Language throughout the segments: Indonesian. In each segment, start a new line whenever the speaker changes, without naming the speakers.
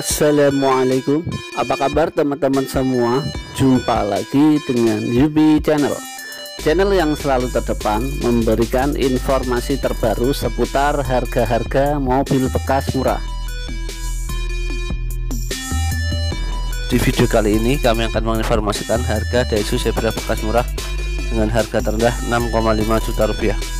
Assalamualaikum. Apa kabar teman-teman semua? Jumpa lagi dengan Yubi Channel. Channel yang selalu terdepan Memberikan informasi terbaru Seputar harga-harga mobil bekas murah. Di video kali ini kami akan menginformasikan harga Daihatsu Zebra bekas murah Dengan harga terendah 6,5 juta rupiah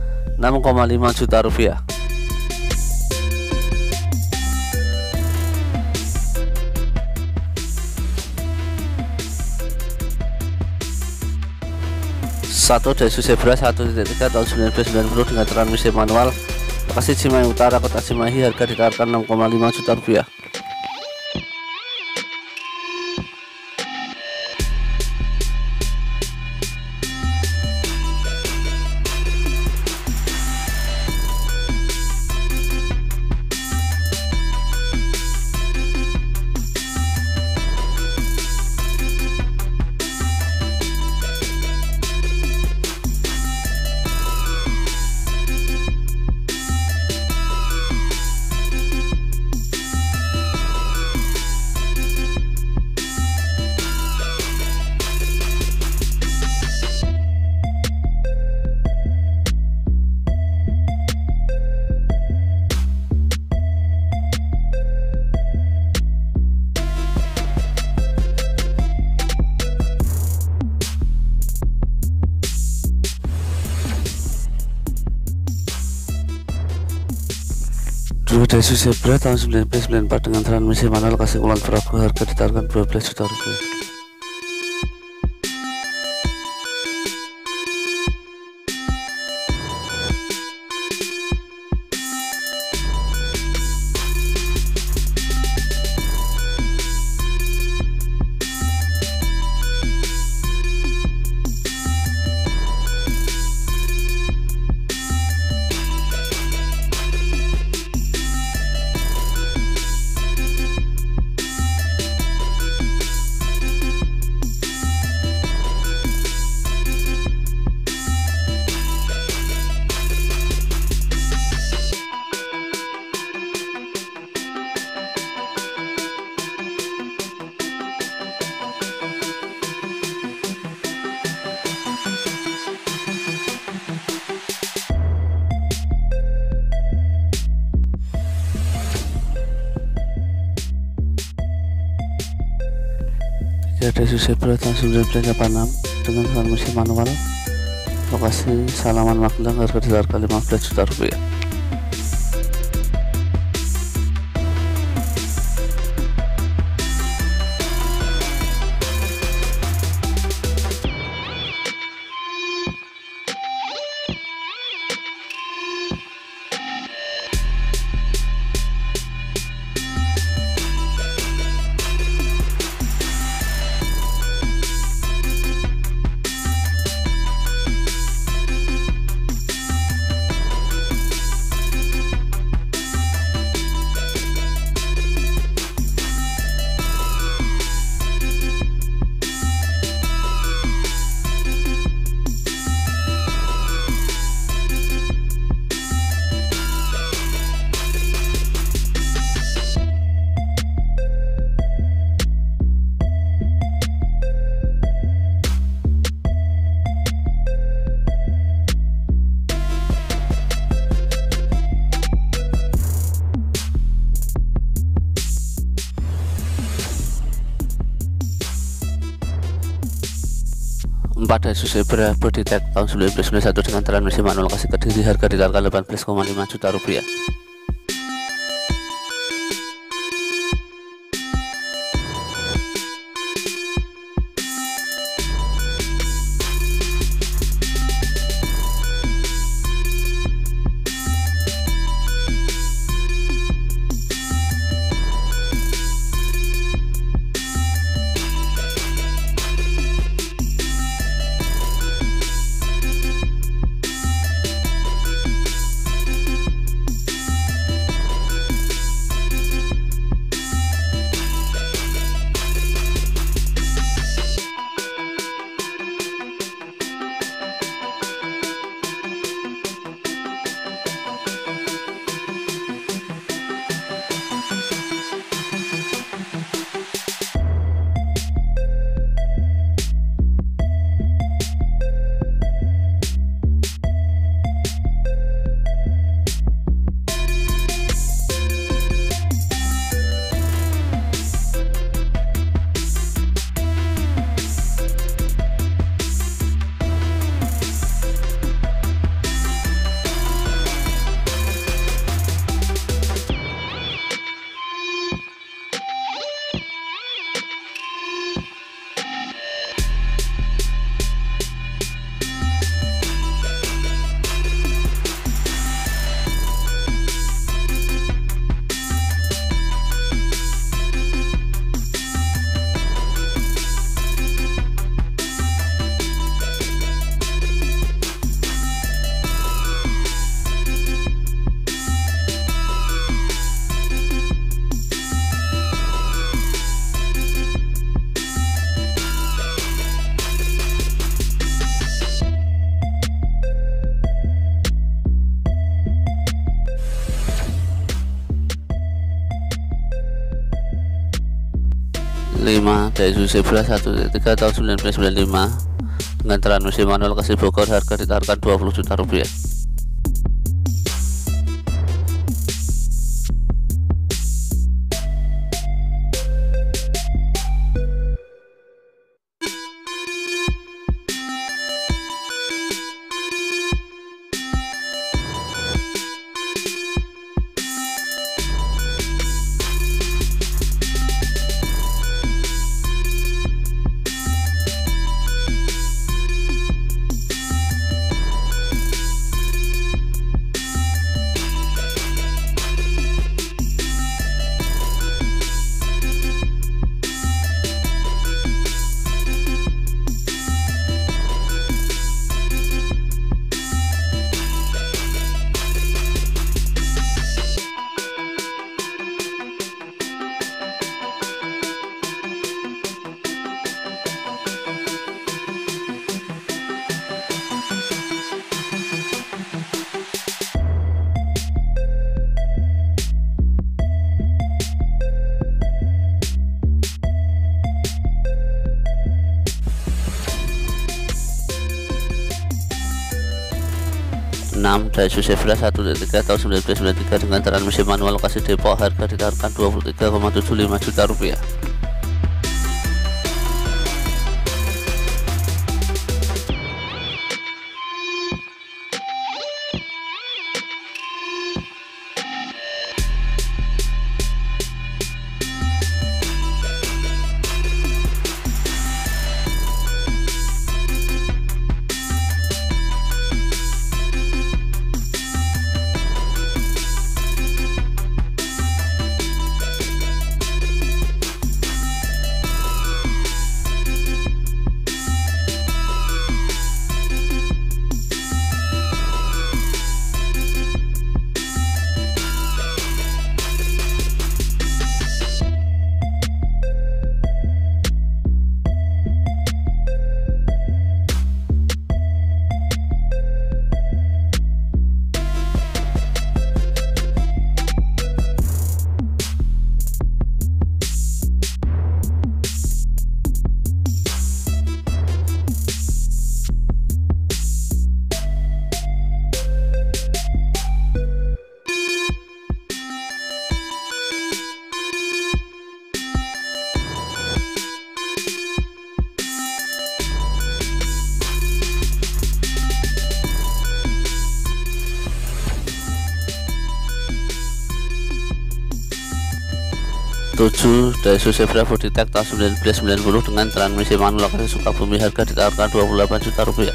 6,5 juta rupiah. Satu Daihatsu Zebra 1.3 tahun 1990 dengan transmisi manual. Lokasi Cimahi Utara Kota Cimahi harga ditawarkan 6,5 juta rupiah Daihatsu Zebra tahun 1994 dengan transmisi manual kasih ulang Prabu harga ditawarkan 12 juta rupiah. Ada Zebra tahun 1986 dengan transmisi manual. Lokasi Salaman Magelang harga diharga 15 juta rupiah empat Daihatsu Zebra Bodytech tahun 1991 dengan transmisi manual kasih kediri harga di harga 18,5 juta rupiah 5 Daihatsu Zebra 1.3 tahun 1995 dengan transmisi manual kasih Bogor harga ditaruhkan 20 juta rupiah 6 Daihatsu Zebra 1.3 tahun 1993 dengan transmisi manual lokasi Depok harga ditaruhkan 23,75 juta rupiah 7 Daihatsu Zebra Bodytech tahun 1990 dengan transmisi manual lokasi Sukabumi harga ditawarkan 28 juta rupiah